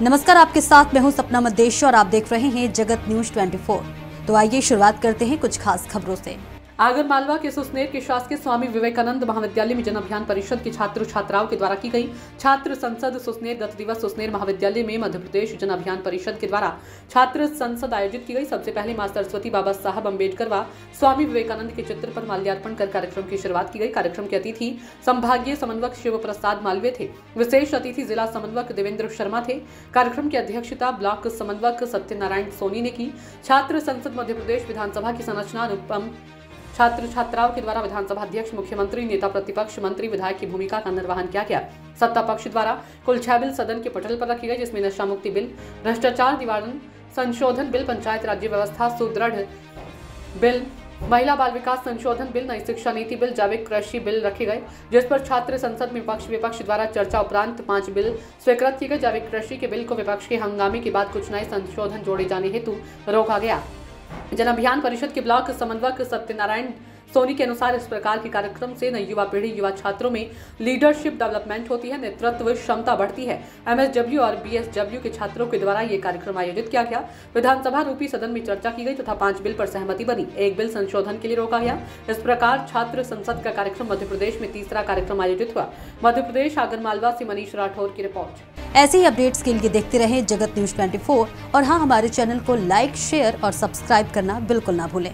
नमस्कार, आपके साथ मैं हूँ सपना मद्देश और आप देख रहे हैं जगत न्यूज़ 24 तो आइए शुरुआत करते हैं कुछ खास खबरों से। आगर मालवा के सुसनेर के शासकीय स्वामी विवेकानंद महाविद्यालय में जन अभियान परिषद के छात्र छात्राओं के द्वारा की गई छात्र संसद सुसनेर गत दिवस सुसनेर महाविद्यालय में मध्य प्रदेश जन अभियान परिषद के द्वारा छात्र संसद आयोजित की गई। सबसे पहले माँ सरस्वती बाबा साहब अंबेडकर व स्वामी विवेकानंद के चित्र पर माल्यार्पण कर कार्यक्रम की शुरुआत की गई। कार्यक्रम के अतिथि संभागीय समन्वयक शिव प्रसाद मालवीय थे। विशेष अतिथि जिला समन्वयक देवेंद्र शर्मा थे। कार्यक्रम की अध्यक्षता ब्लॉक समन्वयक सत्यनारायण सोनी ने की। छात्र संसद मध्य प्रदेश विधानसभा की संरचना अनुपम छात्र छात्राओं के द्वारा विधानसभा अध्यक्ष, मुख्यमंत्री, नेता प्रतिपक्ष, मंत्री, विधायक की भूमिका का निर्वहन किया गया। सत्ता पक्ष द्वारा कुल छह बिल सदन के पटल पर रखी गई, जिसमें नशा मुक्ति बिल, भ्रष्टाचार निवारण संशोधन बिल, पंचायत राज्य व्यवस्था सुदृढ़ बिल, महिला बाल विकास संशोधन बिल, नई शिक्षा नीति बिल, जैविक कृषि बिल रखे गए, जिस पर छात्र संसद में विपक्ष विपक्ष द्वारा चर्चा उपरांत पाँच बिल स्वीकृत किए गए। जैविक कृषि के बिल को विपक्ष के हंगामे के बाद कुछ नए संशोधन जोड़े जाने हेतु रोका गया। जन अभियान परिषद के ब्लॉक समन्वयक सत्यनारायण सोनी के अनुसार इस प्रकार के कार्यक्रम से नई युवा पीढ़ी, युवा छात्रों में लीडरशिप डेवलपमेंट होती है, नेतृत्व क्षमता बढ़ती है। एमएसडब्ल्यू और बीएसडब्ल्यू के छात्रों के द्वारा ये कार्यक्रम आयोजित किया गया। विधानसभा रूपी सदन में चर्चा की गई तथा पाँच बिल पर सहमति बनी। एक बिल संशोधन के लिए रोका गया। इस प्रकार छात्र संसद का कार्यक्रम मध्य प्रदेश में तीसरा कार्यक्रम आयोजित हुआ। मध्य प्रदेश आगरमालवा से मनीष राठौर की रिपोर्ट। ऐसे ही अपडेट्स के लिए देखते रहे जगत न्यूज़ 24 और हाँ हमारे चैनल को लाइक, शेयर और सब्सक्राइब करना बिल्कुल ना भूलें।